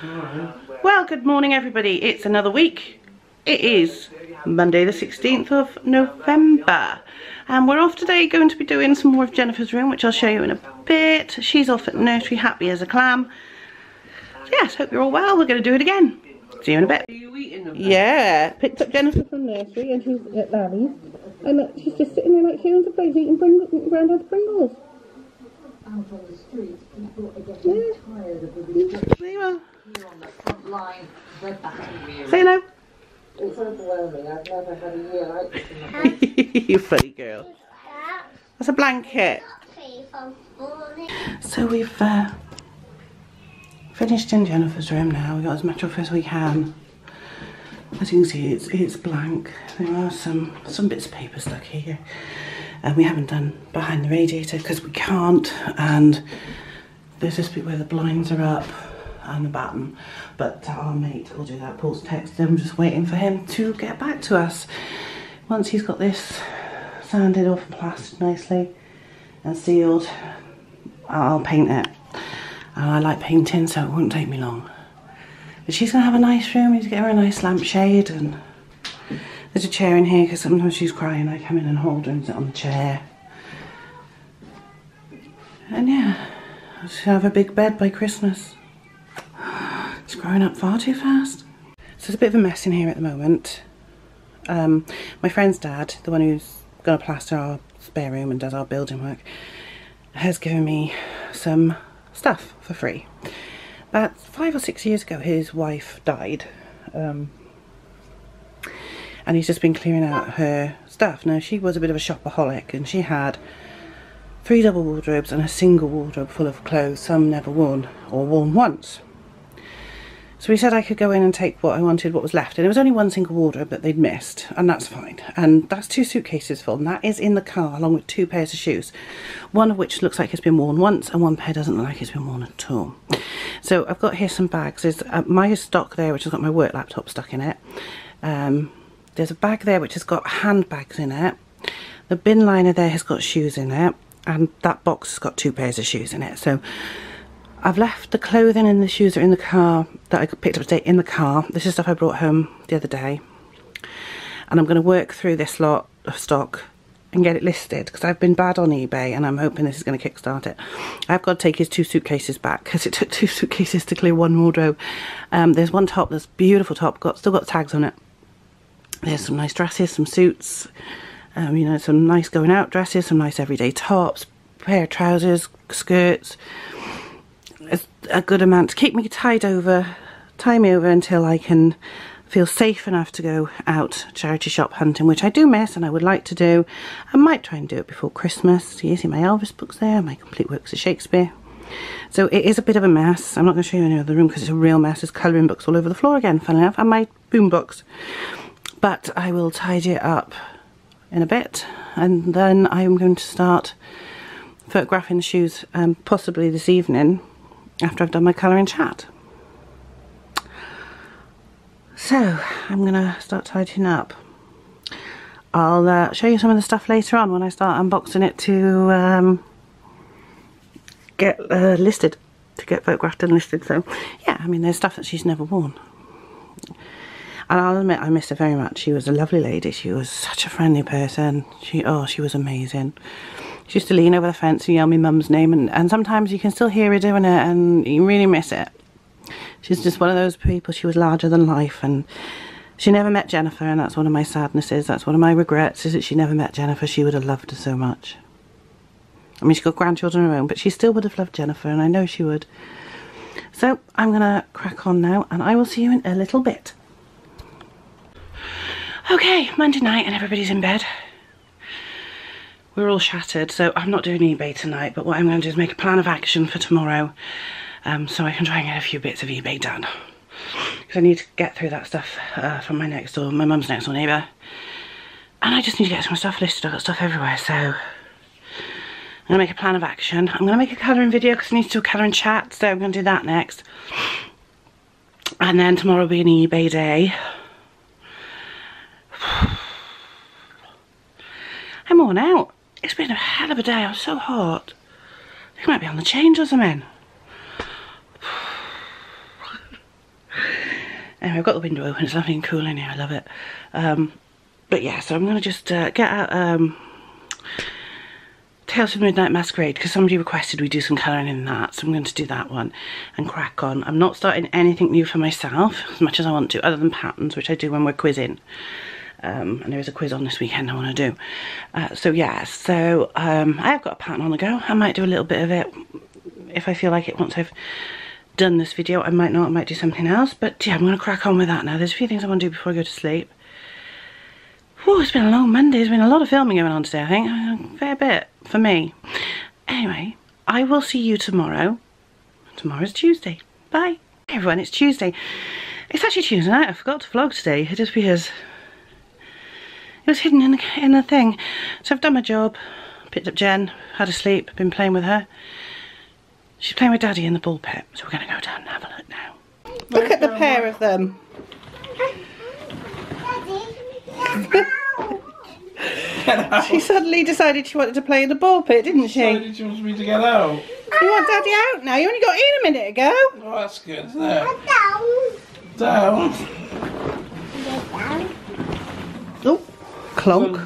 Well, good morning everybody. It's another week. It is Monday the 16th of November. And we're off today going to be doing some more of Jennifer's room, which I'll show you in a bit. She's off at nursery happy as a clam. Yes, hope you're all well. We're going to do it again. See you in a bit. Yeah, picked up Jennifer from nursery and she's at Larry's. And look, she's just sitting there like she owns a place eating Pringles, Grandad's Pringles. out on the street, people are getting Yeah. tired of the There you are. here on the front line, battle. Say hello. It's overwhelming. I've never had a year like this in my life. you funny girl. That's a blanket. So we've uh, finished in Jennifer's room now. We got as much off as we can. As you can see, it's it's blank. There are some some bits of paper stuck here, and we haven't done behind the radiator because we can't. And there's this bit where the blinds are up and the batten, but our mate will do that. Paul's texted him, just waiting for him to get back to us. Once he's got this sanded off and plastered nicely and sealed, I'll paint it. And I like painting, so it won't take me long. But she's gonna have a nice room. Need to get her a nice lampshade, and there's a chair in here because sometimes she's crying. I come in and hold her and sit on the chair. And yeah, she'll have a big bed by Christmas. It's growing up far too fast. So there's a bit of a mess in here at the moment. Um, my friend's dad, the one who's going to plaster our spare room and does our building work, has given me some stuff for free. About five or six years ago, his wife died. Um, and he's just been clearing out her stuff. Now, she was a bit of a shopaholic and she had three double wardrobes and a single wardrobe full of clothes, some never worn or worn once. So he said I could go in and take what I wanted, what was left. And it was only one single wardrobe that they'd missed, and that's fine. And that's two suitcases full, and that is in the car along with two pairs of shoes. One of which looks like it's been worn once, and one pair doesn't look like it's been worn at all. So I've got here some bags. There's uh, my stock there, which has got my work laptop stuck in it. Um, there's a bag there which has got handbags in it. The bin liner there has got shoes in it, and that box has got two pairs of shoes in it. So I've left the clothing and the shoes are in the car that I picked up today in the car. This is stuff I brought home the other day. And I'm going to work through this lot of stock and get it listed because I've been bad on eBay and I'm hoping this is going to kickstart it. I've got to take his two suitcases back because it took two suitcases to clear one wardrobe. Um, there's one top that's beautiful top, got still got tags on it. There's some nice dresses, some suits, um, you know, some nice going out dresses, some nice everyday tops, pair of trousers, skirts a, good amount to keep me tied over, tie me over until I can feel safe enough to go out charity shop hunting, which I do miss and I would like to do. I might try and do it before Christmas. You see my Elvis books there, my complete works of Shakespeare. So it is a bit of a mess. I'm not going to show you any other room because it's a real mess. There's colouring books all over the floor again, funnily enough, and my boom box. But I will tidy it up in a bit and then I'm going to start photographing the shoes um, possibly this evening after I've done my colouring chat. So, I'm going to start tidying up. I'll uh, show you some of the stuff later on when I start unboxing it to um, get uh, listed, to get photographed and listed. So, yeah, I mean, there's stuff that she's never worn. And I'll admit, I miss her very much. She was a lovely lady. She was such a friendly person. She, oh, she was amazing. She used to lean over the fence and yell my mum's name, and, and sometimes you can still hear her doing it, and you really miss it. She's just one of those people. She was larger than life, and she never met Jennifer, and that's one of my sadnesses. That's one of my regrets is that she never met Jennifer. She would have loved her so much. I mean, she's got grandchildren of her own, but she still would have loved Jennifer, and I know she would. So I'm gonna crack on now, and I will see you in a little bit. Okay, Monday night, and everybody's in bed we're all shattered so I'm not doing eBay tonight but what I'm going to do is make a plan of action for tomorrow um, so I can try and get a few bits of eBay done because I need to get through that stuff uh, from my next door, my mum's next door neighbour and I just need to get some stuff listed, I've got stuff everywhere so I'm going to make a plan of action. I'm going to make a colouring video because I need to do a colouring chat so I'm going to do that next and then tomorrow will be an eBay day I'm worn out. It's been a hell of a day. I'm so hot. I might be on the change or something. Anyway, I've got the window open. It's and cool in here. I love it. Um, but yeah, so I'm going to just uh, get out um, Tales of Midnight Masquerade because somebody requested we do some colouring in that. So I'm going to do that one and crack on. I'm not starting anything new for myself as much as I want to, other than patterns, which I do when we're quizzing. Um, and there is a quiz on this weekend I want to do. Uh, so yeah, so um, I have got a pattern on the go. I might do a little bit of it if I feel like it once I've done this video. I might not, I might do something else. But yeah, I'm going to crack on with that now. There's a few things I want to do before I go to sleep. Whew, it's been a long Monday. There's been a lot of filming going on today, I think. A fair bit for me. Anyway, I will see you tomorrow. Tomorrow's Tuesday. Bye. Hey everyone, it's Tuesday. It's actually Tuesday night. I forgot to vlog today. It just because it was hidden in the, in the thing. So I've done my job. Picked up Jen, had a sleep, been playing with her. She's playing with Daddy in the ball pit. So we're going to go down and have a look now. Look at the pair of them. she suddenly decided she wanted to play in the ball pit, didn't she? Why did you want me to get out? You want Daddy out now? You only got in a minute ago. Oh, that's good. There. Down. Oh, clonk.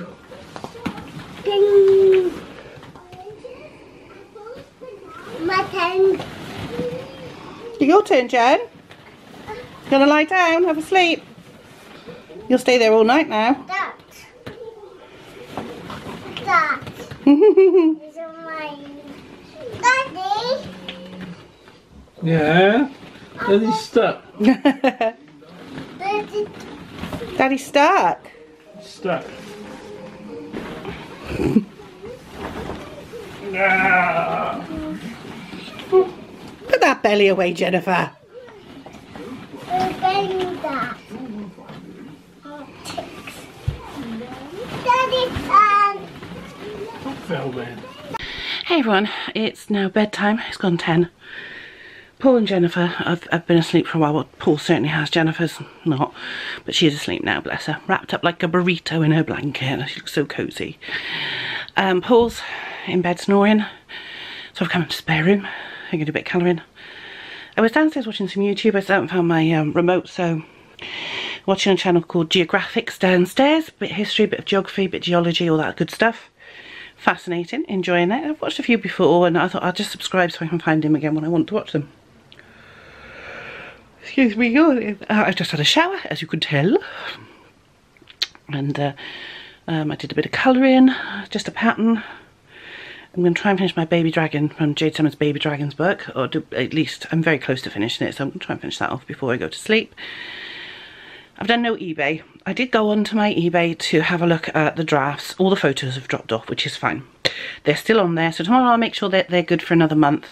My turn. Your turn, Jen. Gonna lie down, have a sleep. You'll stay there all night now. That. That. These mine. Daddy. Yeah. Daddy's stuck. Daddy. Daddy's stuck. Stuck. ah. Put that belly away, Jennifer. Open that. Daddy. Um. Filming. Hey everyone, it's now bedtime. It's gone 10. Paul and Jennifer have, have been asleep for a while. Well, Paul certainly has. Jennifer's not. But she's asleep now, bless her. Wrapped up like a burrito in her blanket. She looks so cosy. Um, Paul's in bed snoring. So I've come into the spare room. I'm going to do a bit of colouring. I was downstairs watching some YouTube. I haven't found my um, remote, so watching a channel called Geographics downstairs. Bit of history, bit of geography, bit of geology, all that good stuff fascinating, enjoying it. I've watched a few before and I thought I'll just subscribe so I can find them again when I want to watch them. Excuse me, uh, I've just had a shower, as you could tell. And uh, um, I did a bit of colouring, just a pattern. I'm going to try and finish my Baby Dragon from Jade Summers' Baby Dragons book, or do, at least I'm very close to finishing it, so I'm going to try and finish that off before I go to sleep. I've done no eBay. I did go onto my eBay to have a look at the drafts. All the photos have dropped off, which is fine. They're still on there, so tomorrow I'll make sure that they're good for another month.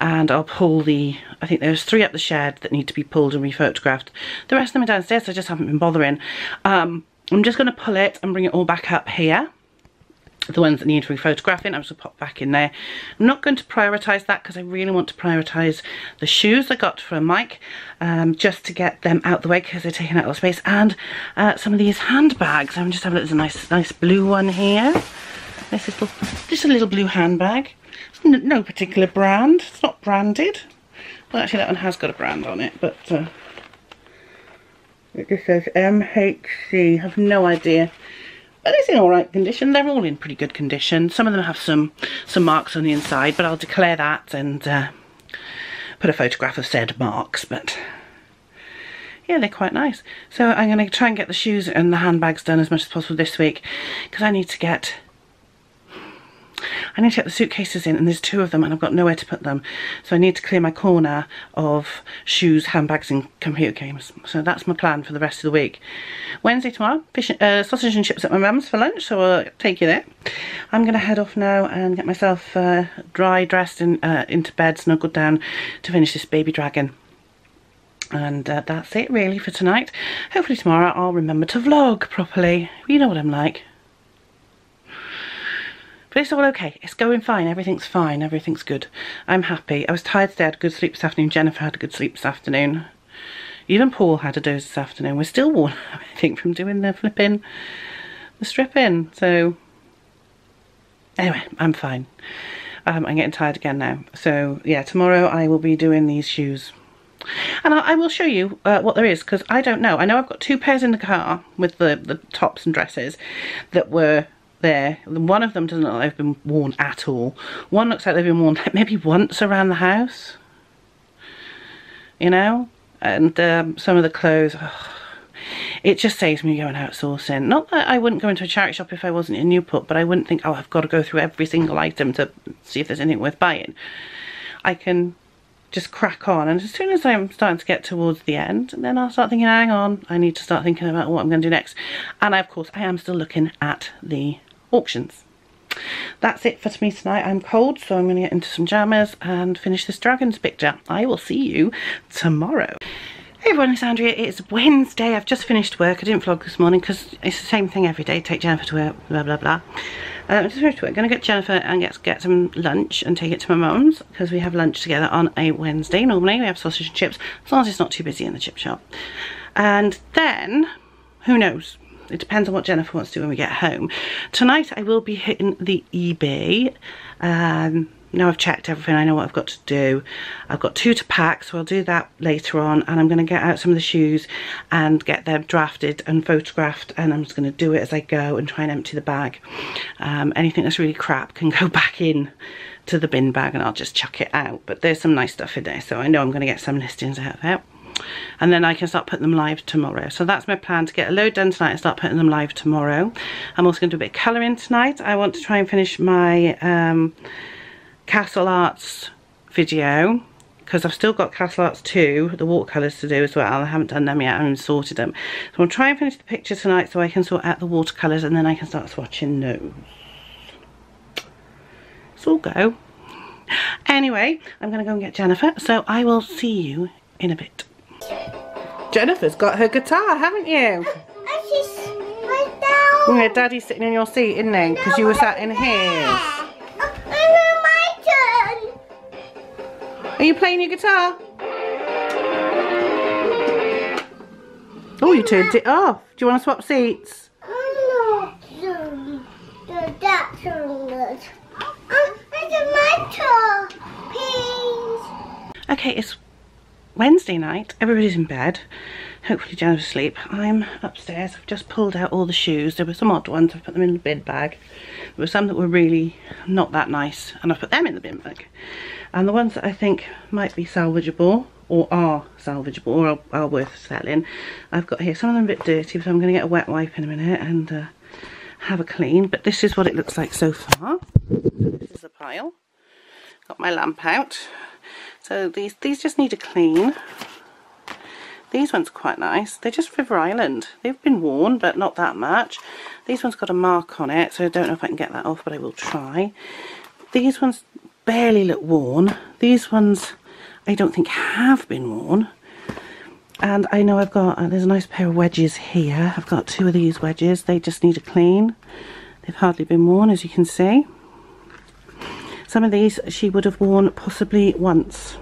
And I'll pull the, I think there's three up the shed that need to be pulled and rephotographed. The rest of them are downstairs, so I just haven't been bothering. Um, I'm just going to pull it and bring it all back up here the ones that need rephotographing, I'm just going to pop back in there. I'm not going to prioritise that because I really want to prioritise the shoes I got from Mike um, just to get them out the way because they're taking out a lot of space and uh, some of these handbags. I'm just having a look, there's a nice, nice blue one here. This little, just a little blue handbag. No particular brand, it's not branded. Well actually that one has got a brand on it but uh, it just says MHC, have no idea but it's in all right condition. They're all in pretty good condition. Some of them have some some marks on the inside, but I'll declare that and uh, put a photograph of said marks. But yeah, they're quite nice. So I'm going to try and get the shoes and the handbags done as much as possible this week because I need to get I need to get the suitcases in and there's two of them and I've got nowhere to put them. So I need to clear my corner of shoes, handbags and computer games. So that's my plan for the rest of the week. Wednesday tomorrow, fish, uh, sausage and chips at my mum's for lunch, so I'll take you there. I'm going to head off now and get myself uh, dry, dressed and uh, into bed, snuggled down to finish this baby dragon. And uh, that's it really for tonight. Hopefully tomorrow I'll remember to vlog properly. You know what I'm like. But it's all okay. It's going fine. Everything's fine. Everything's good. I'm happy. I was tired today. I had a good sleep this afternoon. Jennifer had a good sleep this afternoon. Even Paul had a doze this afternoon. We're still worn, I think, from doing the flipping, the stripping. So, anyway, I'm fine. Um, I'm getting tired again now. So, yeah, tomorrow I will be doing these shoes. And I, I will show you uh, what there is because I don't know. I know I've got two pairs in the car with the, the tops and dresses that were there. One of them doesn't look like they've been worn at all. One looks like they've been worn maybe once around the house. You know? And um, some of the clothes, oh, it just saves me going outsourcing. Not that I wouldn't go into a charity shop if I wasn't in Newport, but I wouldn't think, oh, I've got to go through every single item to see if there's anything worth buying. I can just crack on and as soon as I'm starting to get towards the end then I'll start thinking hang on I need to start thinking about what I'm going to do next and I, of course I am still looking at the auctions that's it for me tonight I'm cold so I'm going to get into some jammers and finish this dragons picture I will see you tomorrow Hey everyone, it's Andrea. It's Wednesday. I've just finished work. I didn't vlog this morning because it's the same thing every day. Take Jennifer to work, blah, blah, blah. Uh, I'm just finished work. going to get Jennifer and get, get some lunch and take it to my mum's because we have lunch together on a Wednesday. Normally we have sausage and chips as long as it's not too busy in the chip shop. And then, who knows? It depends on what Jennifer wants to do when we get home. Tonight I will be hitting the eBay. Um, now I've checked everything, I know what I've got to do. I've got two to pack, so I'll do that later on. And I'm going to get out some of the shoes and get them drafted and photographed. And I'm just going to do it as I go and try and empty the bag. Um, anything that's really crap can go back in to the bin bag and I'll just chuck it out. But there's some nice stuff in there, so I know I'm going to get some listings out of it and then I can start putting them live tomorrow. So that's my plan to get a load done tonight and start putting them live tomorrow. I'm also going to do a bit of colouring tonight. I want to try and finish my um, Castle Arts video because I've still got Castle Arts 2, the watercolours to do as well. I haven't done them yet, I haven't sorted them. So I'll try and finish the picture tonight so I can sort out the watercolours and then I can start swatching those. It's all go. Anyway, I'm going to go and get Jennifer, so I will see you in a bit. Jennifer's got her guitar, haven't you? Yeah, Daddy's sitting in your seat, isn't he? Because you were sat in his. Oh, my turn. Are you playing your guitar? Oh, you turned it off. Do you want to swap seats? Oh, no. No, that's good. Um, it's my turn, please. Okay, it's Wednesday night. Everybody's in bed. Hopefully Jennifer's asleep. I'm upstairs. I've just pulled out all the shoes. There were some odd ones. I've put them in the bin bag. There were some that were really not that nice. And I've put them in the bin bag. And the ones that I think might be salvageable or are salvageable or are, are worth selling, I've got here. Some of them a bit dirty, so I'm going to get a wet wipe in a minute and uh, have a clean. But this is what it looks like so far. This is a pile. Got my lamp out. So these, these just need a clean. These ones are quite nice. They're just River Island. They've been worn, but not that much. These ones got a mark on it, so I don't know if I can get that off, but I will try. These ones barely look worn. These ones I don't think have been worn. And I know I've got, uh, there's a nice pair of wedges here. I've got two of these wedges. They just need a clean. They've hardly been worn, as you can see. Some of these she would have worn possibly once.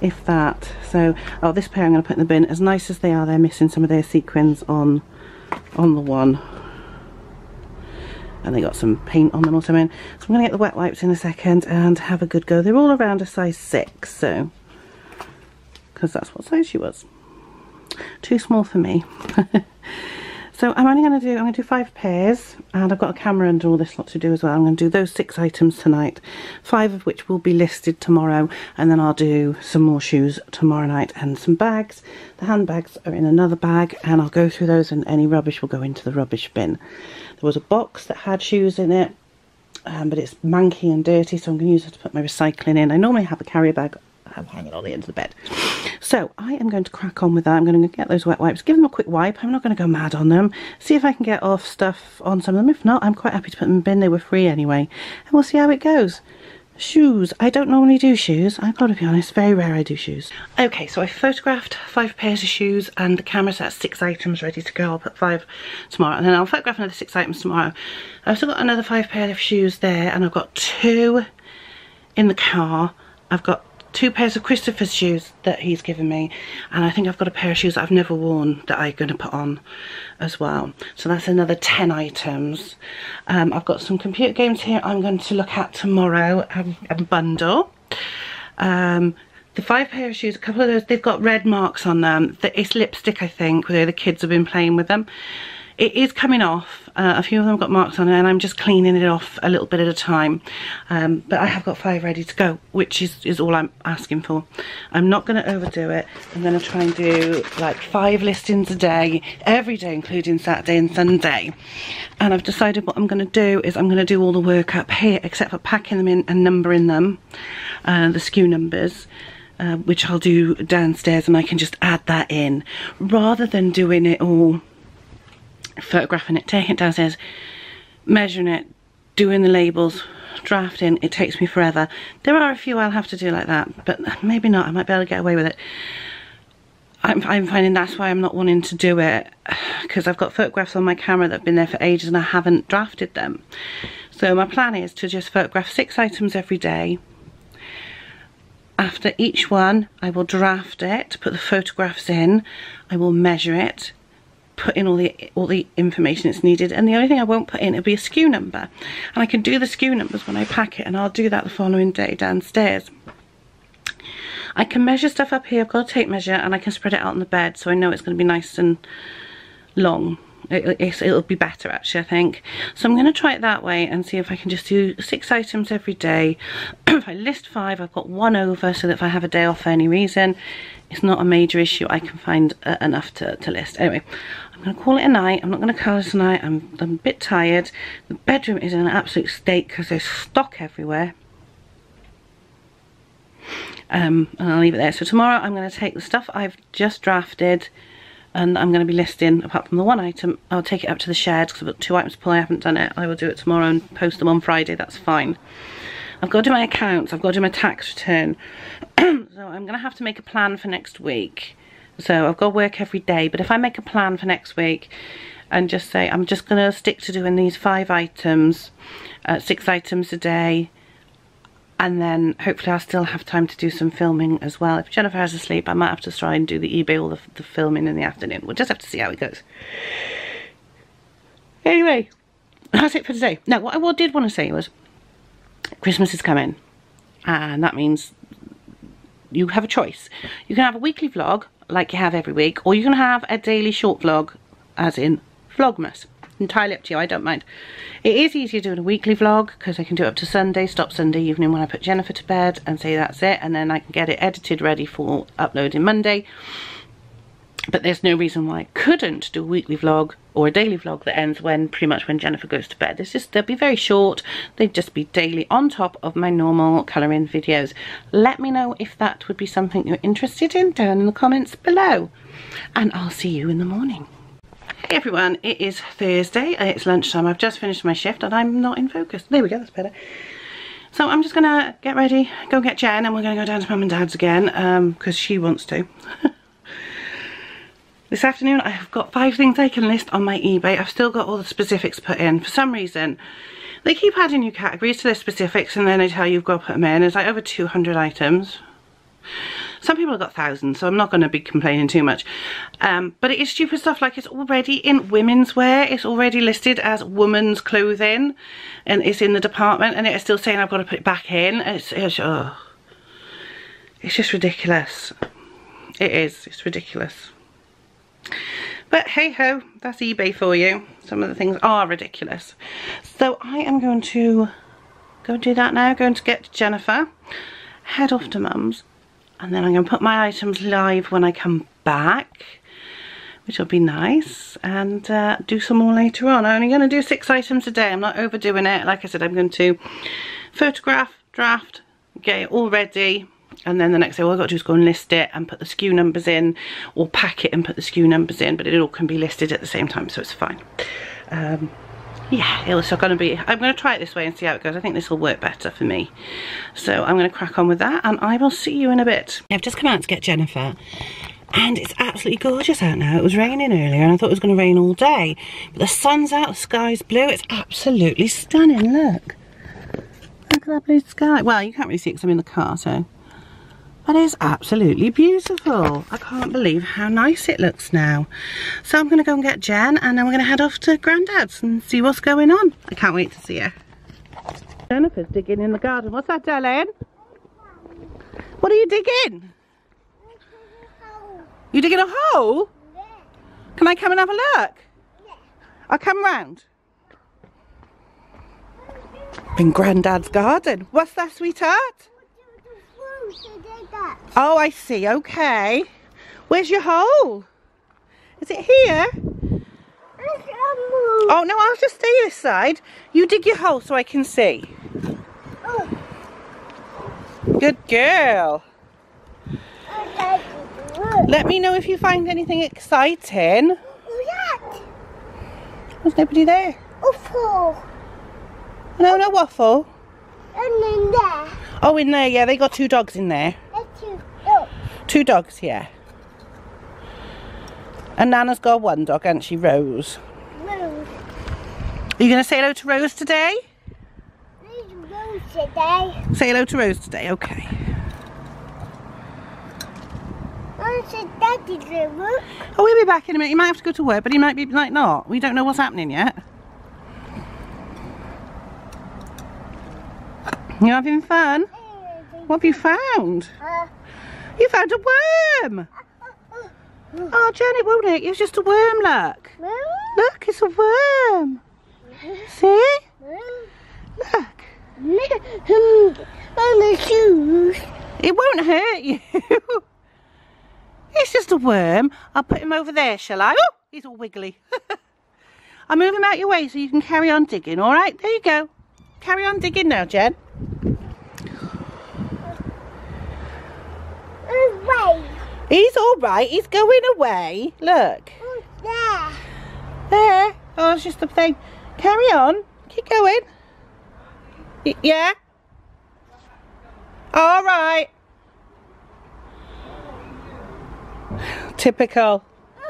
If that. So, oh, this pair I'm going to put in the bin. As nice as they are, they're missing some of their sequins on, on the one and they got some paint on them or something. So I'm going to get the wet wipes in a second and have a good go. They're all around a size 6, so, because that's what size she was. Too small for me. so I'm only going to do, I'm going to do five pairs, and I've got a camera and all this lot to do as well. I'm going to do those six items tonight, five of which will be listed tomorrow, and then I'll do some more shoes tomorrow night and some bags. The handbags are in another bag, and I'll go through those, and any rubbish will go into the rubbish bin. There was a box that had shoes in it, um, but it's manky and dirty, so I'm going to use it to put my recycling in. I normally have a carrier bag I'm hanging on the end of the bed. So I am going to crack on with that. I'm going to get those wet wipes, give them a quick wipe. I'm not going to go mad on them. See if I can get off stuff on some of them. If not, I'm quite happy to put them in the bin. They were free anyway. And we'll see how it goes. Shoes. I don't normally do shoes. I've got to be honest, very rare I do shoes. Okay, so I photographed five pairs of shoes and the camera's at six items ready to go. I'll put five tomorrow and then I'll photograph another six items tomorrow. I've still got another five pair of shoes there and I've got two in the car. I've got two pairs of Christopher's shoes that he's given me and I think I've got a pair of shoes I've never worn that I'm going to put on as well so that's another 10 items um, I've got some computer games here I'm going to look at tomorrow and, and bundle um, the five pair of shoes, a couple of those, they've got red marks on them. It's lipstick, I think, where the kids have been playing with them. It is coming off. Uh, a few of them got marks on it and I'm just cleaning it off a little bit at a time. Um, but I have got five ready to go, which is, is all I'm asking for. I'm not going to overdo it. I'm going to try and do like five listings a day, every day, including Saturday and Sunday. And I've decided what I'm going to do is I'm going to do all the work up here, except for packing them in and numbering them, uh, the SKU numbers. Uh, which I'll do downstairs and I can just add that in rather than doing it all photographing it, taking it downstairs, measuring it, doing the labels, drafting, it takes me forever. There are a few I'll have to do like that, but maybe not, I might be able to get away with it. I'm, I'm finding that's why I'm not wanting to do it, because I've got photographs on my camera that have been there for ages and I haven't drafted them. So my plan is to just photograph six items every day. After each one, I will draft it, put the photographs in, I will measure it, put in all the all the information that's needed and the only thing I won't put in will be a SKU number. And I can do the SKU numbers when I pack it and I'll do that the following day downstairs. I can measure stuff up here I've got a tape measure and I can spread it out on the bed so I know it's going to be nice and long. It, will be better actually I think. So I'm going to try it that way and see if I can just do six items every day. If I list five I've got one over so that if I have a day off for any reason it's not a major issue I can find uh, enough to, to list anyway I'm going to call it a night. I'm not going to colour tonight. I'm, I'm a bit tired. The bedroom is in an absolute state because there's stock everywhere. Um, and I'll leave it there. So tomorrow I'm going to take the stuff I've just drafted and I'm going to be listing, apart from the one item, I'll take it up to the shed because I've got two items to pull. I haven't done it. I will do it tomorrow and post them on Friday. That's fine. I've got to do my accounts. I've got to do my tax return. so I'm going to have to make a plan for next week. So I've got to work every day. But if I make a plan for next week and just say, I'm just going to stick to doing these five items, uh, six items a day, and then hopefully I'll still have time to do some filming as well. If Jennifer has asleep, I might have to try and do the eBay or the, the filming in the afternoon. We'll just have to see how it goes. Anyway, that's it for today. Now, what I did want to say was, Christmas is coming. And that means you have a choice. You can have a weekly vlog like you have every week or you can have a daily short vlog as in vlogmas entirely up to you I don't mind it is easier doing a weekly vlog because I can do it up to Sunday stop Sunday evening when I put Jennifer to bed and say that's it and then I can get it edited ready for uploading Monday but there's no reason why I couldn't do a weekly vlog or a daily vlog that ends when pretty much when Jennifer goes to bed. It's just they'll be very short. They'd just be daily on top of my normal colouring videos. Let me know if that would be something you're interested in down in the comments below. And I'll see you in the morning. Hey everyone, it is Thursday. It's lunchtime. I've just finished my shift and I'm not in focus. There we go, that's better. So I'm just gonna get ready, go get Jen and we're gonna go down to mum and dad's again because um, she wants to. This afternoon I have got five things I can list on my eBay. I've still got all the specifics put in. For some reason, they keep adding new categories to their specifics and then they tell you you've got to put them in. It's like over 200 items. Some people have got thousands, so I'm not going to be complaining too much. Um, but it is stupid stuff like it's already in women's wear. It's already listed as woman's clothing and it's in the department and it's still saying I've got to put it back in. It's, it's, oh, it's just ridiculous. It is. It's ridiculous. But hey ho, that's eBay for you. Some of the things are ridiculous. So I am going to go do that now. Going to get Jennifer, head off to mum's, and then I'm going to put my items live when I come back, which will be nice, and uh, do some more later on. I'm only going to do six items a day. I'm not overdoing it. Like I said, I'm going to photograph, draft, get it all ready, and then the next day all I've got to do is go and list it and put the SKU numbers in or pack it and put the SKU numbers in but it all can be listed at the same time so it's fine um, yeah it's still going to be I'm going to try it this way and see how it goes I think this will work better for me so I'm going to crack on with that and I will see you in a bit I've just come out to get Jennifer and it's absolutely gorgeous out now. It was raining earlier and I thought it was going to rain all day. But the sun's out, the sky's blue. It's absolutely stunning, look. Look at that blue sky. Well, you can't really see it because I'm in the car, so that is absolutely beautiful. I can't believe how nice it looks now. So I'm going to go and get Jen and then we're going to head off to Grandad's and see what's going on. I can't wait to see her. Jennifer's digging in the garden. What's that, darling? What are you digging? You digging a hole? Can I come and have a look? I'll come round. In Grandad's garden. What's that, sweetheart? Oh, I see. Okay. Where's your hole? Is it here? Oh, no, I'll just stay this side. You dig your hole so I can see. Oh. Good girl. Let me know if you find anything exciting. There's nobody there. Waffle. No, no waffle. And then there. Oh, in there, yeah, they got two dogs in there. Two dogs, here. And Nana's got one dog, hasn't she, Rose? Rose. Are you going to say hello to Rose today? Rose today. Say hello to Rose today, okay. I said Daddy's Rose. Oh, we'll be back in a minute. He might have to go to work, but he might be, like not. We don't know what's happening yet. You having fun? What have you found? Uh, You found a worm! Oh, Jen, it won't it? It's just a worm, look. Look, it's a worm. See? Look. It won't hurt you. it's just a worm. I'll put him over there, shall I? Oh, he's all wiggly. I'll move him out your way so you can carry on digging, all right? There you go. Carry on digging now, Jen. Away. He's all right. He's going away. Look. Oh, there. There. Oh, it's just a thing. Carry on. Keep going. Y- yeah? All right. Typical.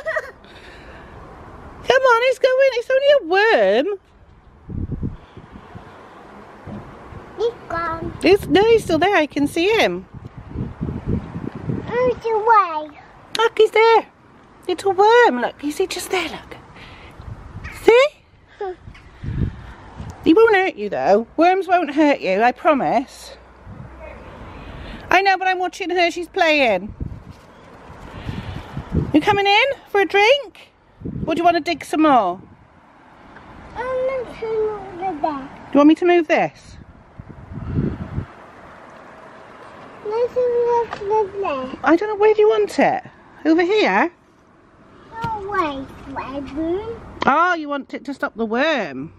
Come on, he's going. It's only a worm. He's gone. He's, no, he's still there. I can see him. Who's away? Look, he's there. It's a worm. Look, is he just there? Look. See? He won't hurt you though. Worms won't hurt you, I promise. I know, but I'm watching her. She's playing. You coming in for a drink? Or do you want to dig some more? Um, I'm not sure over there. Do you want me to move this? Let's look over there. I don't know. Where do you want it? Over here? No way, Swagger. Oh, you want it to stop the worm.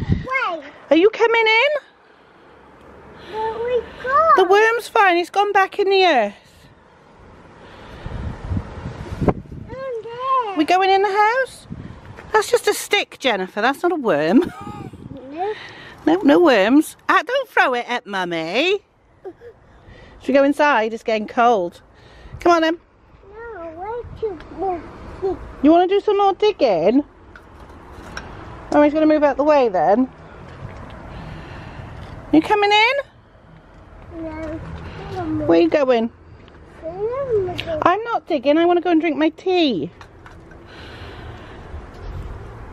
Wait, Are you coming in? where we go? The worm's fine. He's gone back in the earth. There. We going in the house? That's just a stick, Jennifer. That's not a worm. No, No, no worms. Ah, don't throw it at mummy. Should we go inside? It's getting cold. Come on then. no, move? You want to do some more digging? Oh, he's going to move out the way then. You coming in? No, Where you going? I'm not digging. I want to go and drink my tea.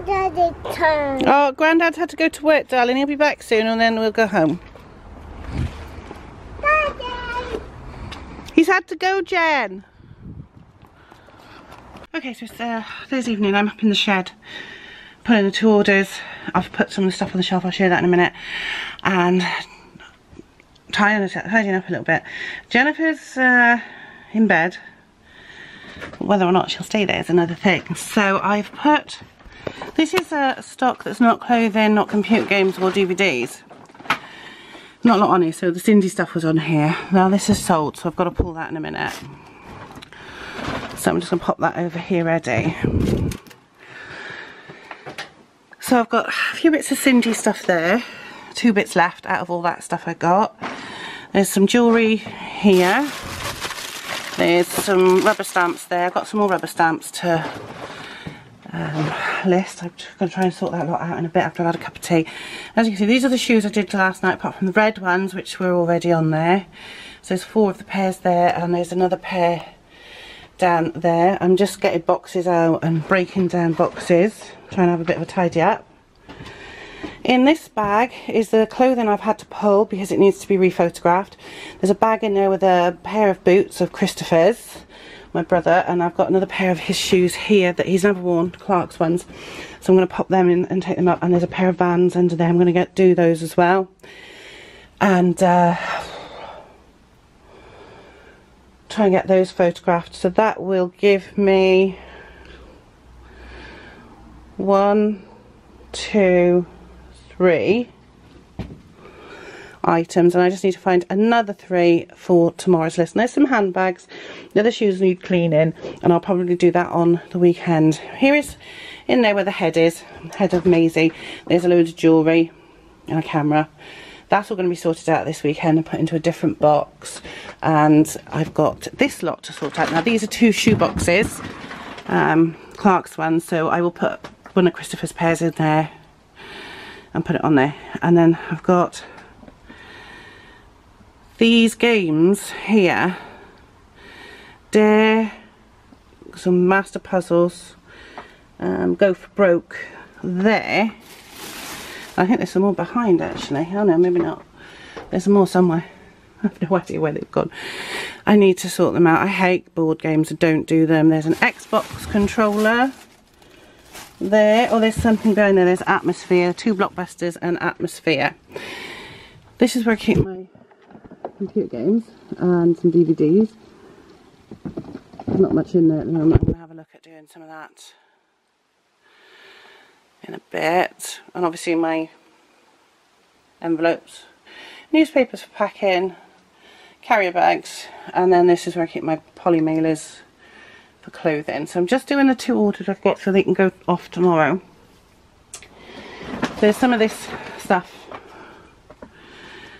Daddy turn. Oh, Grandad's had to go to work, darling. He'll be back soon and then we'll go home. Daddy. He's had to go, Jen. Okay, so it's uh, Thursday evening. I'm up in the shed putting the two orders. I've put some of the stuff on the shelf. I'll show you that in a minute. And tidying, tidying up a little bit. Jennifer's uh, in bed. Whether or not she'll stay there is another thing. So I've put... This is a stock that's not clothing, not computer games or DVDs. Not a lot on here, so the Sindy stuff was on here. Now this is sold, so I've got to pull that in a minute. So I'm just going to pop that over here ready. So I've got a few bits of Sindy stuff there. Two bits left out of all that stuff I got. There's some jewellery here. There's some rubber stamps there. I've got some more rubber stamps to um, list. I'm going to try and sort that lot out in a bit after I've had a cup of tea. As you can see, these are the shoes I did last night, apart from the red ones, which were already on there. So there's four of the pairs there, and there's another pair down there. I'm just getting boxes out and breaking down boxes, trying to have a bit of a tidy up. In this bag is the clothing I've had to pull because it needs to be rephotographed. There's a bag in there with a pair of boots of Christopher's, my brother, and I've got another pair of his shoes here that he's never worn, Clarks ones. So I'm going to pop them in and take them up. And there's a pair of Vans under there. I'm going to get do those as well. And uh, try and get those photographed. So that will give me one, two, three items and I just need to find another three for tomorrow's list. And there's some handbags, the other shoes need cleaning and I'll probably do that on the weekend. Here is in there where the head is, head of Maisie. There's a load of jewellery and a camera. That's all going to be sorted out this weekend and put into a different box. And I've got this lot to sort out. Now these are two shoe boxes, um, Clarks ones, so I will put one of Christopher's pairs in there and put it on there. And then I've got these games here. Dare, some master puzzles, um, go for broke there. I think there's some more behind actually. Oh no, maybe not. There's more somewhere. I have no idea where they've gone. I need to sort them out. I hate board games. I don't do them. There's an Xbox controller there. Oh, there's something behind there. There's Atmosfear. Two Blockbusters and Atmosfear. This is where I keep my computer games and some DVDs. There's not much in there at the moment. I'm going to have a look at doing some of that in a bit. And obviously my envelopes, newspapers for packing, carrier bags, and then this is where I keep my poly mailers for clothing. So I'm just doing the two orders I've got so they can go off tomorrow. There's some of this stuff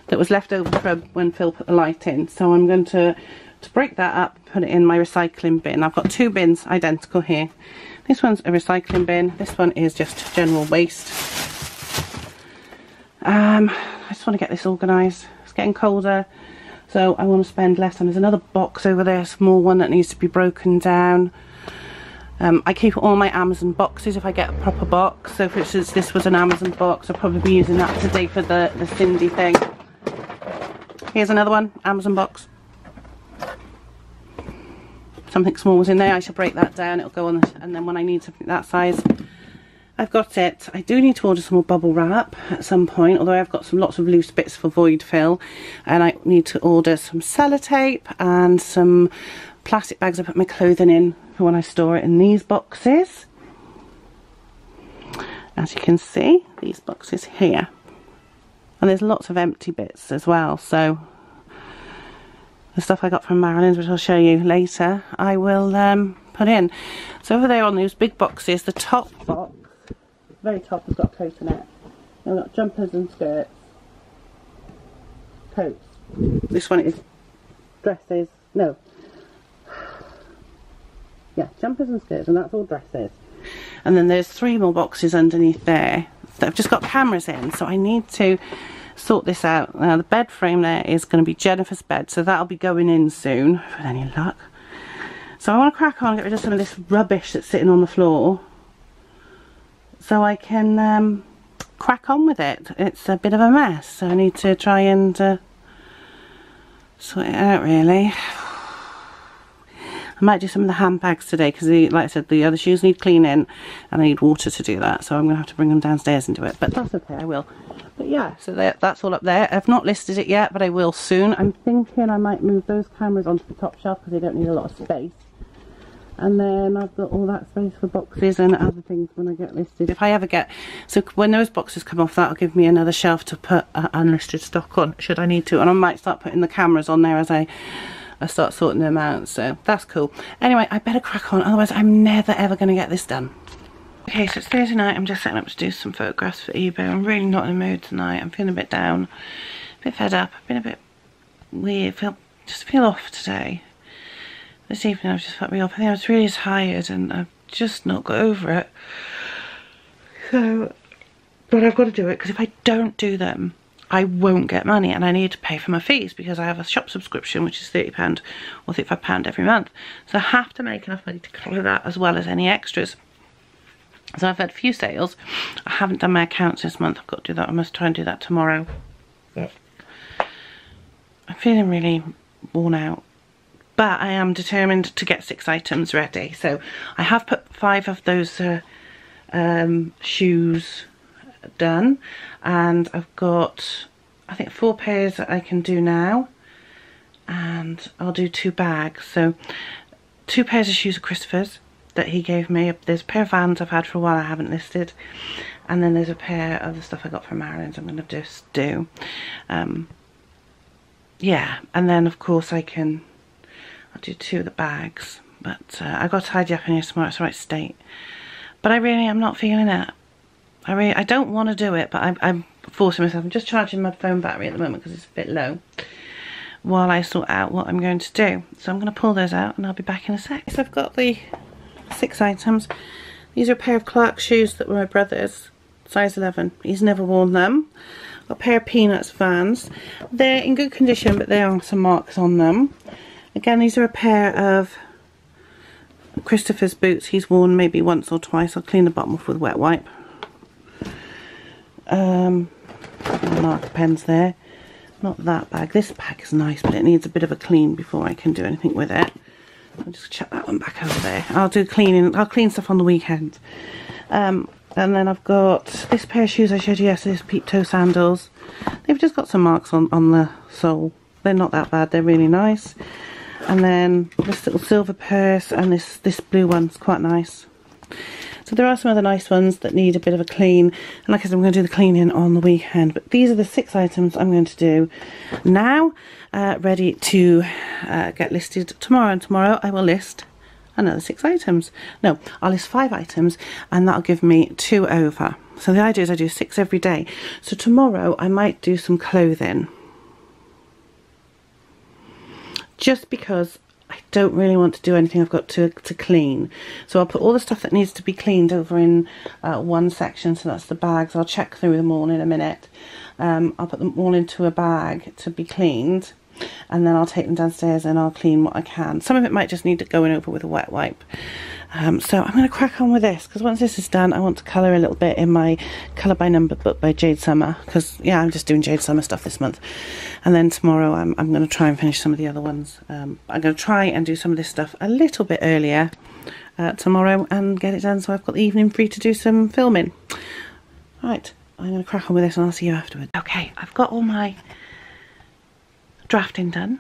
that was left over from when Phil put the light in. So I'm going to, to break that up, put it in my recycling bin. I've got two bins identical here. This one's a recycling bin. This one is just general waste. Um, I just want to get this organised. It's getting colder. So I want to spend less time. There's another box over there, a small one that needs to be broken down. Um, I keep all my Amazon boxes if I get a proper box. So for instance, this was an Amazon box. I'll probably be using that today for the, the Sindy thing. Here's another one, Amazon box. Something small was in there. I shall break that down. It'll go on, and then when I need something that size, I've got it. I do need to order some more bubble wrap at some point, although I've got some lots of loose bits for void fill. And I need to order some sellotape and some plastic bags I put my clothing in for when I store it in these boxes. As you can see, these boxes here. And there's lots of empty bits as well, so the stuff I got from Marilyn's, which I'll show you later, I will um, put in. So over there on those big boxes, the top box very top has got a coat in it. I've got jumpers and skirts. Coats. This one is dresses. No. Yeah, jumpers and skirts, and that's all dresses. And then there's three more boxes underneath there that I've just got cameras in, so I need to sort this out. Now the bed frame there is going to be Jennifer's bed, so that'll be going in soon, with any luck. So I want to crack on and get rid of some of this rubbish that's sitting on the floor so I can um, crack on with it. It's a bit of a mess, so I need to try and uh, sort it out really. I might do some of the handbags today because, like I said, the other shoes need cleaning and I need water to do that. So I'm going to have to bring them downstairs and do it. But that's okay, I will. But yeah, so that's all up there. I've not listed it yet, but I will soon. I'm thinking I might move those cameras onto the top shelf because they don't need a lot of space and then I've got all that space for boxes and other things when I get listed. If I ever get, so when those boxes come off that'll give me another shelf to put uh, unlisted stock on should I need to and I might start putting the cameras on there as I, I start sorting them out so that's cool. Anyway I better crack on otherwise I'm never ever going to get this done. Okay, so it's Thursday night. I'm just setting up to do some photographs for eBay. I'm really not in the mood tonight. I'm feeling a bit down, a bit fed up. I've been a bit weird. Feel just feel off today this evening I've just felt me off. I think I was really tired and I've just not got over it. So, but I've got to do it because if I don't do them, I won't get money and I need to pay for my fees because I have a shop subscription which is £30 or £35 every month. So I have to make enough money to cover that as well as any extras. So I've had a few sales. I haven't done my accounts this month. I've got to do that. I must try and do that tomorrow. But I'm feeling really worn out. But I am determined to get six items ready. So I have put five of those uh, um, shoes done. And I've got, I think, four pairs that I can do now. And I'll do two bags. So two pairs of shoes of Christopher's that he gave me. There's a pair of Vans I've had for a while I haven't listed. And then there's a pair of the stuff I got from Marilyn's I'm going to just do. Um, yeah, and then of course I can, I'll do two of the bags. But uh, I got tidy up in here tomorrow, it's the right state. But I really am not feeling it. I really, I don't want to do it, but I'm, I'm forcing myself. I'm just charging my phone battery at the moment because it's a bit low while I sort out what I'm going to do. So I'm going to pull those out and I'll be back in a sec. So I've got the six items. These are a pair of Clarks shoes that were my brother's, size 11. He's never worn them. A pair of Peanuts Vans. They're in good condition, but there are some marks on them. Again, these are a pair of Christopher's boots. He's worn maybe once or twice. I'll clean the bottom off with wet wipe. Um, marker pens there. Not that bag. This bag is nice, but it needs a bit of a clean before I can do anything with it. I'll just chuck that one back over there. I'll do cleaning. I'll clean stuff on the weekend. Um, and then I've got this pair of shoes I showed you yesterday, peep toe sandals. They've just got some marks on, on the sole. They're not that bad, they're really nice. And then this little silver purse and this, this blue one's quite nice. So there are some other nice ones that need a bit of a clean. And like I said, I'm going to do the cleaning on the weekend. But these are the six items I'm going to do now, uh, ready to uh, get listed tomorrow. And tomorrow I will list another six items. No, I'll list five items and that'll give me two over. So the idea is I do six every day. So tomorrow I might do some clothing. Just because I don't really want to do anything I've got to, to clean. So I'll put all the stuff that needs to be cleaned over in uh, one section. So that's the bags. I'll check through them all in a minute. Um, I'll put them all into a bag to be cleaned. And then I'll take them downstairs and I'll clean what I can. Some of it might just need going over with a wet wipe. Um, so I'm going to crack on with this because once this is done I want to colour a little bit in my colour by number book by Jade Summer because yeah I'm just doing Jade Summer stuff this month and then tomorrow I'm, I'm going to try and finish some of the other ones. Um, I'm going to try and do some of this stuff a little bit earlier uh, tomorrow and get it done so I've got the evening free to do some filming. Right, I'm going to crack on with this and I'll see you afterwards. Okay, I've got all my drafting done.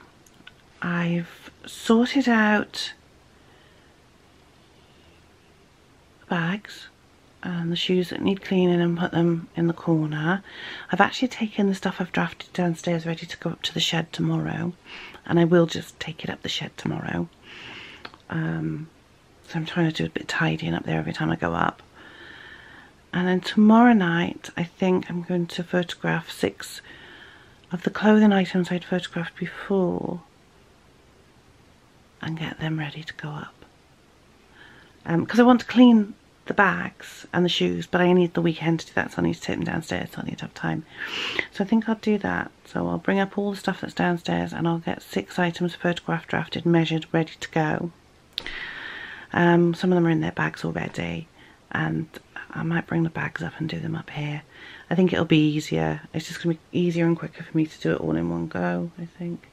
I've sorted out bags and the shoes that need cleaning and put them in the corner. I've actually taken the stuff I've drafted downstairs ready to go up to the shed tomorrow and I will just take it up the shed tomorrow. Um, so I'm trying to do a bit of tidying up there every time I go up. And then tomorrow night I think I'm going to photograph six of the clothing items I'd photographed before and get them ready to go up because um, I want to clean the bags and the shoes but I need the weekend to do that so I need to take them downstairs so I need to have time. So I think I'll do that. So I'll bring up all the stuff that's downstairs and I'll get six items photographed drafted measured ready to go. Um, some of them are in their bags already and I might bring the bags up and do them up here. I think it'll be easier. It's just gonna be easier and quicker for me to do it all in one go I think.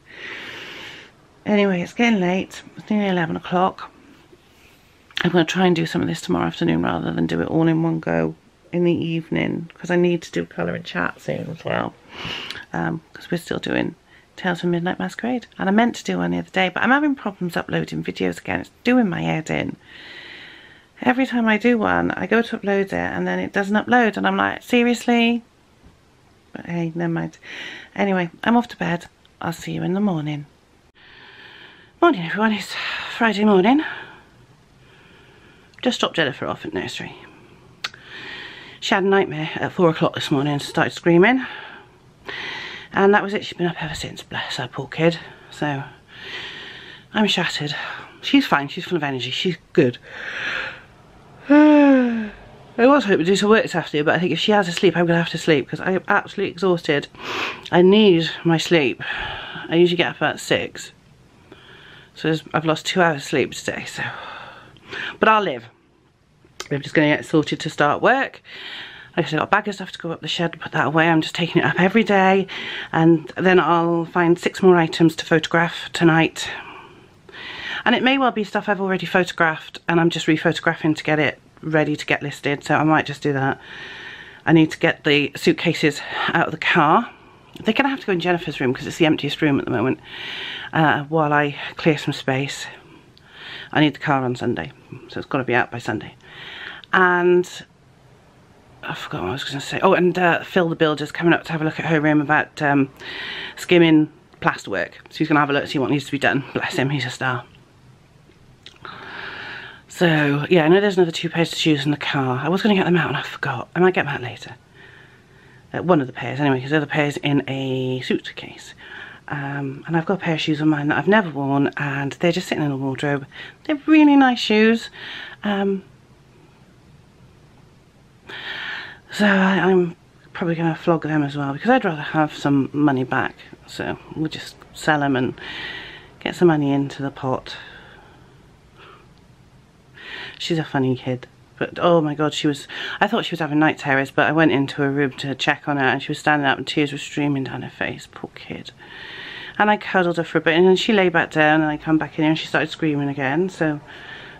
Anyway it's getting late. It's nearly 11 o'clock I'm going to try and do some of this tomorrow afternoon rather than do it all in one go in the evening because I need to do colour and chat soon as well. Because um, we're still doing Tales from Midnight Masquerade and I meant to do one the other day but I'm having problems uploading videos again. It's doing my head in. Every time I do one I go to upload it and then it doesn't upload and I'm like seriously? But hey never mind. Anyway I'm off to bed. I'll see you in the morning. Morning everyone. It's Friday morning just dropped Jennifer off at nursery. She had a nightmare at four o'clock this morning and started screaming. And that was it, she's been up ever since, bless her poor kid. So, I'm shattered. She's fine, she's full of energy, she's good. I was hoping to do some work this afternoon, but I think if she has to sleep, I'm going to have to sleep because I am absolutely exhausted. I need my sleep. I usually get up about six. So I've lost two hours of sleep today, so. But I'll live. I'm just going to get sorted to start work. Like I said, I've got a bag of stuff to go up the shed put that away. I'm just taking it up every day. And then I'll find six more items to photograph tonight. And it may well be stuff I've already photographed and I'm just rephotographing to get it ready to get listed. So I might just do that. I need to get the suitcases out of the car. They're going to have to go in Jennifer's room because it's the emptiest room at the moment uh, while I clear some space. I need the car on Sunday, so it's got to be out by Sunday. And I forgot what I was going to say. Oh, and uh, Phil the builder's coming up to have a look at her room about um, skimming plasterwork. So he's going to have a look, see what needs to be done. Bless him, he's a star. So, yeah, I know there's another two pairs of shoes in the car. I was going to get them out and I forgot. I might get them out later. Uh, one of the pairs, anyway, because the other pair's in a suitcase. Um, and I've got a pair of shoes on mine that I've never worn and they're just sitting in the wardrobe. They're really nice shoes. Um, so I, I'm probably going to flog them as well because I'd rather have some money back. So we'll just sell them and get some money into the pot. She's a funny kid. But oh my god, she was, I thought she was having night terrors, but I went into her room to check on her and she was standing up and tears were streaming down her face. Poor kid. And I cuddled her for a bit and then she lay back down and I come back in and she started screaming again. So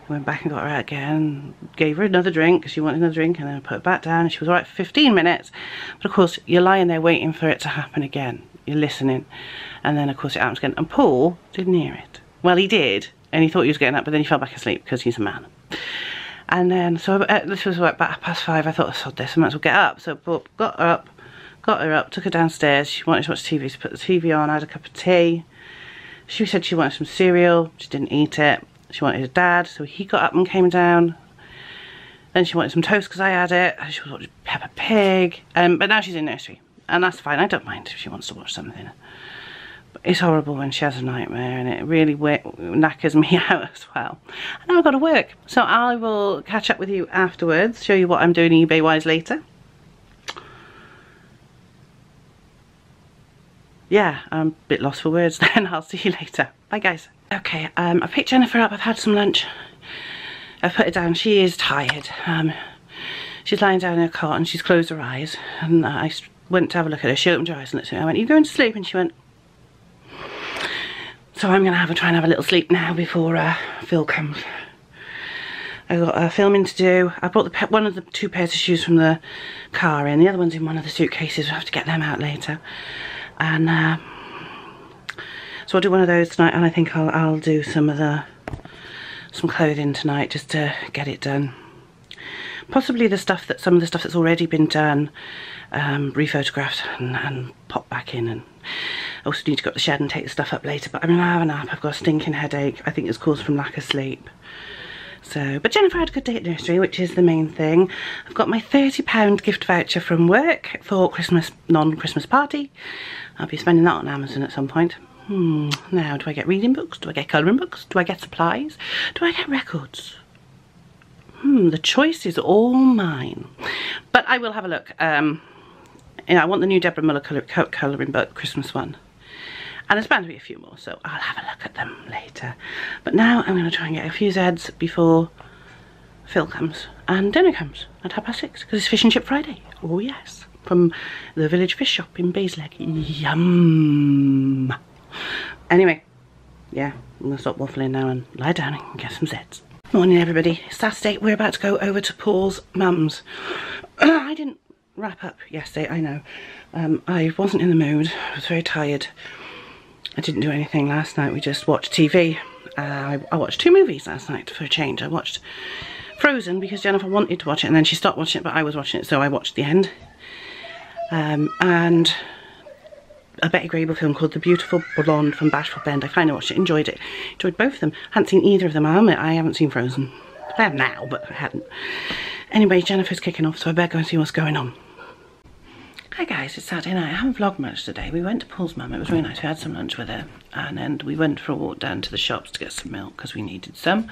went back and got her out again, gave her another drink because she wanted another drink and then I put her back down and she was alright for 15 minutes. But of course, you're lying there waiting for it to happen again. You're listening. And then of course it happens again. And Paul didn't hear it. Well, he did. And he thought he was getting up, but then he fell back asleep because he's a man. And then, so uh, this was about half past five. I thought, I sod this, I might as well get up. So got her up, got her up, took her downstairs. She wanted to watch TV, so put the TV on, I had a cup of tea. She said she wanted some cereal. She didn't eat it. She wanted her dad, so he got up and came down. Then she wanted some toast because I had it. She was watching Peppa Pig. Um, but now she's in nursery. And that's fine. I don't mind if she wants to watch something But it's horrible when she has a nightmare and it really knackers me out as well. And now I've got to work. So I will catch up with you afterwards, show you what I'm doing eBay wise later. Yeah, I'm a bit lost for words then. I'll see you later. Bye guys. Okay, um, I picked Jennifer up. I've had some lunch. I've put her down. She is tired. Um, she's lying down in her cot and she's closed her eyes. And I went to have a look at her. She opened her eyes and looked at me. I went, you going to sleep? And she went, so I'm going to have a try and have a little sleep now before uh, Phil comes. I've got uh, filming to do. I brought the one of the two pairs of shoes from the car in. The other one's in one of the suitcases. We'll have to get them out later. And uh, so I'll do one of those tonight and I think I'll, I'll do some of the some clothing tonight just to get it done. Possibly the stuff that some of the stuff that's already been done, um, rephotographed and, and popped back in and I also need to go to the shed and take the stuff up later, but I mean, gonna have a nap. I've got a stinking headache. I think it's caused from lack of sleep. So, but Jennifer had a good day at nursery, which is the main thing. I've got my £30 gift voucher from work for Christmas, non-Christmas party. I'll be spending that on Amazon at some point. Hmm, now, do I get reading books? Do I get colouring books? Do I get supplies? Do I get records? Hmm, the choice is all mine. But I will have a look. Um, you know, I want the new Deborah Muller colour, colouring book, Christmas one. And there's bound to be a few more, so I'll have a look at them later. But now I'm going to try and get a few Zeds before Phil comes and dinner comes at half past six because it's Fish and Chip Friday. Oh yes, from the Village Fish Shop in Bassaleg. Yum. Anyway, yeah, I'm to stop waffling now and lie down and get some Zeds. Morning everybody, Saturday, we're about to go over to Paul's mum's. I didn't wrap up yesterday, I know. Um, I wasn't in the mood, I was very tired. I didn't do anything last night. We just watched TV. Uh, I, I, watched two movies last night for a change. I watched Frozen because Jennifer wanted to watch it and then she stopped watching it but I was watching it so I watched the end. Um, and a Betty Grable film called The Beautiful Blonde from Bashful Bend. I finally watched it, enjoyed it. Enjoyed both of them. Hadn't seen either of them. I admit I haven't seen Frozen. I have now, but I hadn't. Anyway, Jennifer's kicking off, so I better go and see what's going on. Hi guys, it's Saturday night. I haven't vlogged much today. We went to Paul's mum. It was really nice. We had some lunch with her. And then we went for a walk down to the shops to get some milk because we needed some.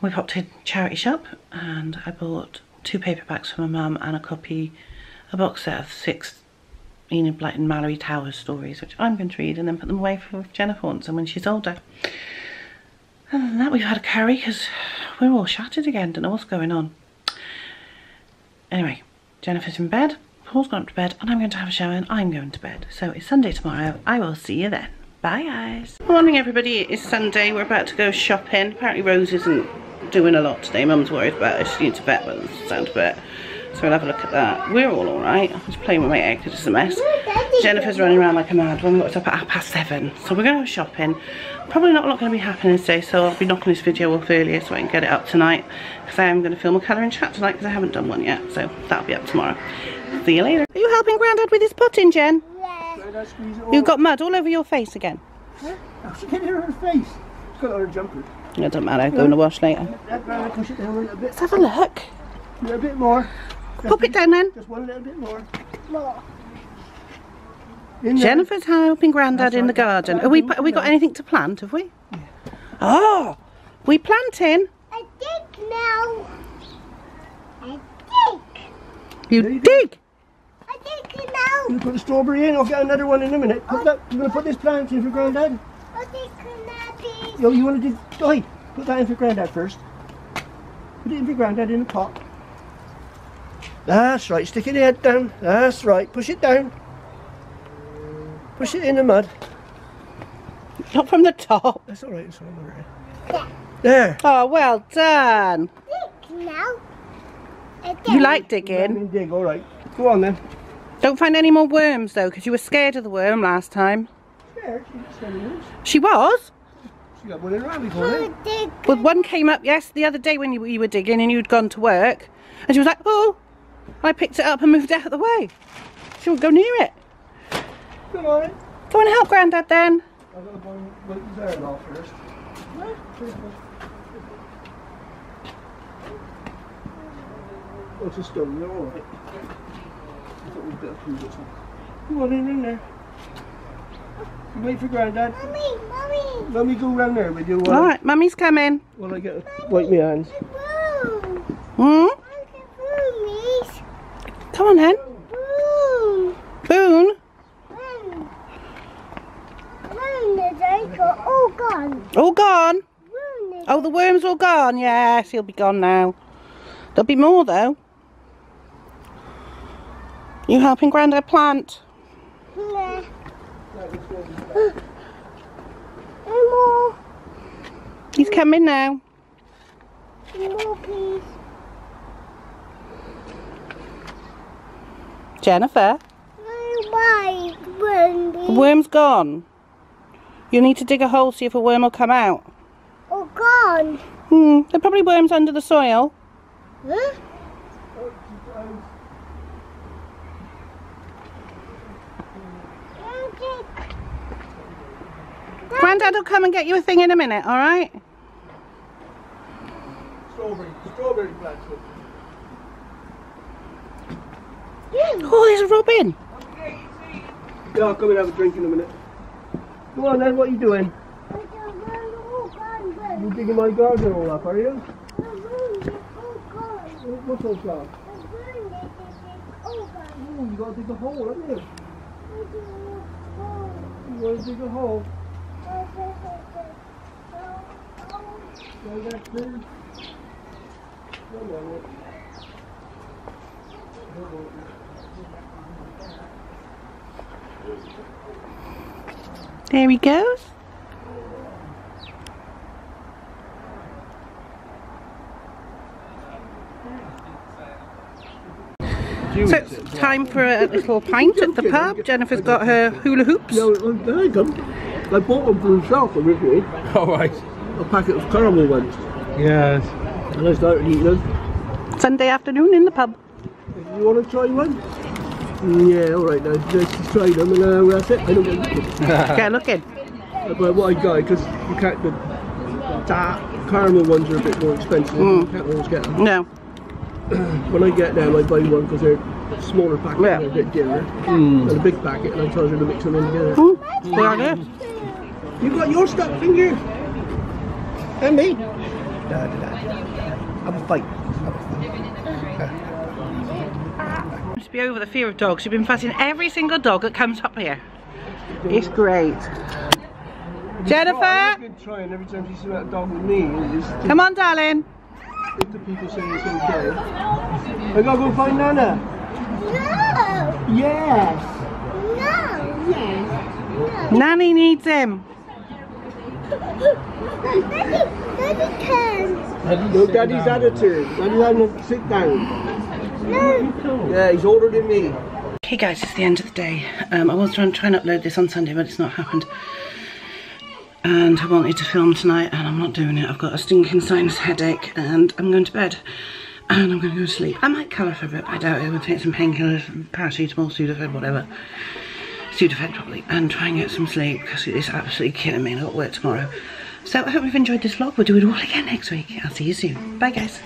We popped in charity shop and I bought two paperbacks for my mum and a copy, a box set of six Enid Blyton and Malory Towers stories, which I'm going to read and then put them away for Jennifer wants them when she's older. Other than that, we've had a curry because we're all shattered again. Don't know what's going on. Anyway, Jennifer's in bed, Paul's gone up to bed, and I'm going to have a shower and I'm going to bed. So it's Sunday tomorrow. I will see you then. Bye guys. Morning everybody, it is Sunday. We're about to go shopping. Apparently Rose isn't doing a lot today. Mum's worried about her. She needs a vet by the sound of it. So we'll have a look at that. We're all alright. I'm just playing with my egg because it's a mess. Jennifer's running around like a mad one. We got up at half past seven. So we're going to go shopping. Probably not a lot going to be happening today. So I'll be knocking this video off earlier so I can get it up tonight. Because I am going to film a colouring chat tonight because I haven't done one yet. So that'll be up tomorrow. See you later. Are you helping Grandad with his putting, Jen? Yeah. You've got mud all over your face again. She can hear her face. She's got her jumper. It doesn't matter. Go in the wash later. I'd rather push it down a little bit. Let's have a look. A bit more. Pop it down then. Just one little bit more. More. In there. Jennifer's helping Grandad in the garden. Are we, have we got anything to plant, have we? Oh, we planting? I dig now. I dig. You There you go. dig? I dig now. You put the strawberry in, I'll get another one in a minute. Put that, you're going to put this plant in for Grandad? I dig nappy. Yo, you want to do, oi, put that in for Grandad first. Put it in for Grandad in the pot. That's right, stick your head down. That's right, push it down. Push it in the mud. Not from the top. That's all right, it's all right. There. Oh, well done. Dig now. I dig. You like Let digging? me dig, all right. Go on then. Don't find any more worms though, because you were scared of the worm last time. There, she's standing loose. She was. She got one in her eye before, eh? Dig. Well, one came up, yes, the other day when you, you were digging and you'd gone to work. And she was like, oh. I picked it up and moved it out of the way. She won't go near it. Come on. Go and help Grandad then. I'm going to wipe his arm off first. Oh, it's a stone, they're all right. I thought we'd better prove it. Come on in, in there. You wait for Grandad. Mommy, mommy. Let me go round there with you Alright, while, Mummy's coming. while I get wipe my hands. Boom. Hmm? I can boom, miss. Come on then. Boom. Boone. Boom. Boom, the all gone. All gone. Oh, the worm's all gone. Yes, he'll be gone now. There'll be more though. You helping Grandad plant? Yeah. And more. He's coming now. More, please. Jennifer, Bye, the worm's gone. You'll need to dig a hole, see if a worm will come out. Oh, gone. Hmm, there are probably worms under the soil. Huh? Okay. Grandad will come and get you a thing in a minute, alright? Strawberry, strawberry plants. Oh, there's a robin. Yeah, I'll come and have a drink in a minute. Go on then, what are you doing? You're digging my garden all up, are you? What's all gone? Oh, you gotta dig a hole, haven't you? You wanna dig a hole? That. One moment. There he goes. So it's time for a little pint at the pub. Jennifer's got her hula hoops. No, there you go. I bought them for himself originally, All right. a packet of caramel ones, Yes. and I started eating them. Sunday afternoon in the pub. You want to try one? Mm, Yeah, all right. Now let's just try them, and uh, that's it. I don't get it. Get looking. But what I got, because you can't the dark caramel ones are a bit more expensive. Mm. You can't always get them. No. When I get them, I buy one because they're smaller packet, Yeah. they're a bit dearer, and a big packet, and I tell her to mix them in together. Hmm, There it is. You got your stuck finger, and me. Da, da, da. Have a fight. Must be over the fear of dogs. You've been fussing every single dog that comes up here. It's great. Jennifer, I've trying every time she sees that dog with me. It's come on, darling. If the people say it's okay. I gotta go find Nana. No! Yes. No! Yes. Nanny needs him. Daddy, Daddy can. Look, Daddy's attitude. Daddy's having a sit down. No. Yeah, he's older than me. Okay guys, it's the end of the day. Um, I was trying to try and upload this on Sunday, but it's not happened. And I wanted to film tonight, and I'm not doing it. I've got a stinking sinus headache, and I'm going to bed. And I'm going to go to sleep. I might colour for a bit, but I doubt it. I'm going to take some painkillers, paracetamol, Sudafed, whatever. Sudafed probably, and try and get some sleep, because it is absolutely killing me, and I've got work tomorrow. So I hope you've enjoyed this vlog. We'll do it all again next week. I'll see you soon. Bye guys.